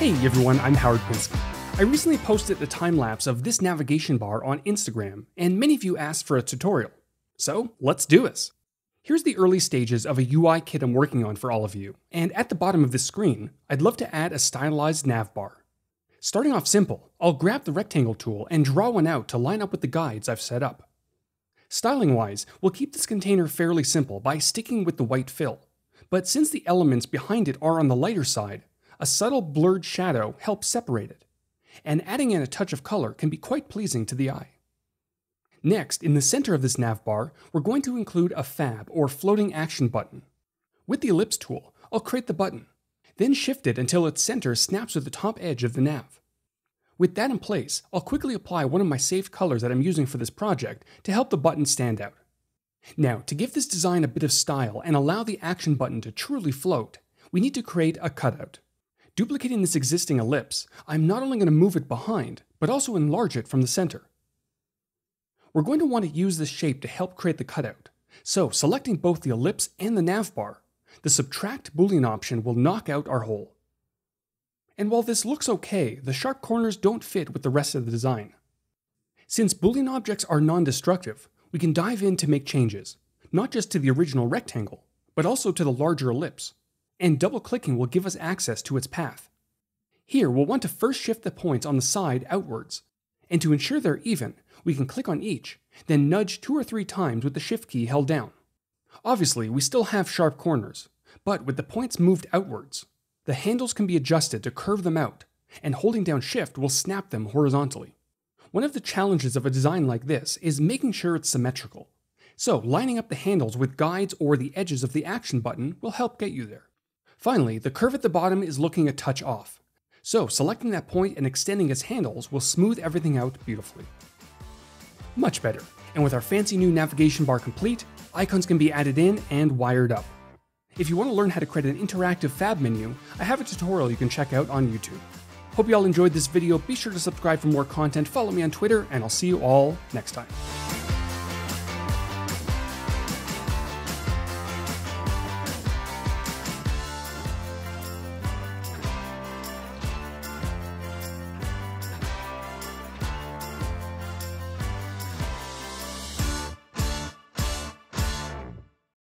Hey everyone, I'm Howard Pinsky. I recently posted a time lapse of this navigation bar on Instagram, and many of you asked for a tutorial. So let's do this. Here's the early stages of a UI kit I'm working on for all of you, and at the bottom of this screen, I'd love to add a stylized nav bar. Starting off simple, I'll grab the rectangle tool and draw one out to line up with the guides I've set up. Styling wise, we'll keep this container fairly simple by sticking with the white fill, but since the elements behind it are on the lighter side, a subtle blurred shadow helps separate it, and adding in a touch of color can be quite pleasing to the eye. Next, in the center of this nav bar, we're going to include a fab or floating action button. With the ellipse tool, I'll create the button, then shift it until its center snaps with the top edge of the nav. With that in place, I'll quickly apply one of my saved colors that I'm using for this project to help the button stand out. Now, to give this design a bit of style and allow the action button to truly float, we need to create a cutout. Duplicating this existing ellipse, I'm not only going to move it behind, but also enlarge it from the center. We're going to want to use this shape to help create the cutout. So selecting both the ellipse and the navbar, the subtract boolean option will knock out our hole. And while this looks okay, the sharp corners don't fit with the rest of the design. Since boolean objects are non-destructive, we can dive in to make changes, not just to the original rectangle, but also to the larger ellipse and double-clicking will give us access to its path. Here, we'll want to first shift the points on the side outwards, and to ensure they're even, we can click on each, then nudge two or three times with the Shift key held down. Obviously, we still have sharp corners, but with the points moved outwards, the handles can be adjusted to curve them out, and holding down Shift will snap them horizontally. One of the challenges of a design like this is making sure it's symmetrical. So, lining up the handles with guides or the edges of the action button will help get you there. Finally, the curve at the bottom is looking a touch off. So selecting that point and extending its handles will smooth everything out beautifully. Much better. And with our fancy new navigation bar complete, icons can be added in and wired up. If you want to learn how to create an interactive fab menu, I have a tutorial you can check out on YouTube. Hope you all enjoyed this video, be sure to subscribe for more content, follow me on Twitter, and I'll see you all next time.